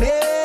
me.